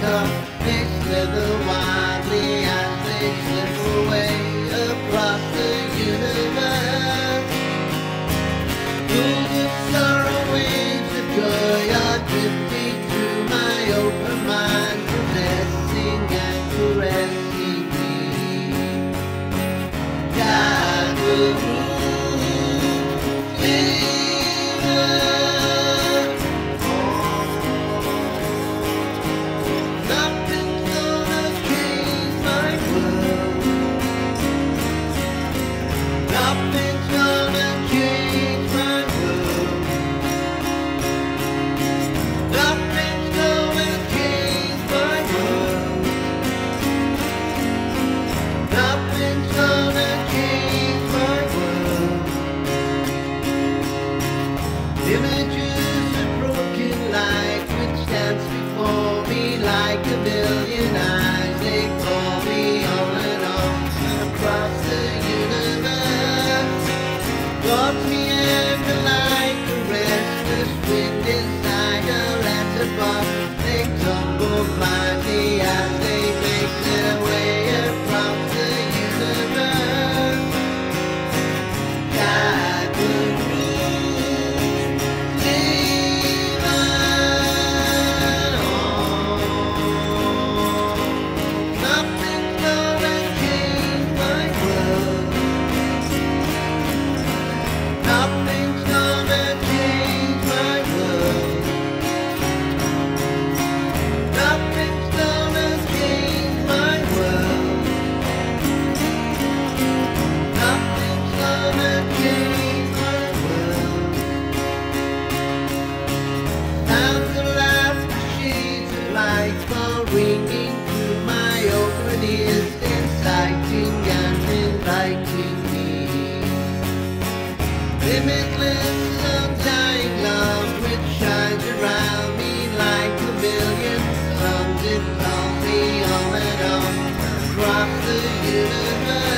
come, mix the wildly and takes little way across the universe. Pools of sorrow, waves of joy are drifting through my open mind, and caressing me. God Images of broken dance before me like a million eyes. They call me on and on across the universe. Like a restless wind inside a. They tumble striking me. Limitless, undying love which shines around me like a million suns. It's only on and on across the universe.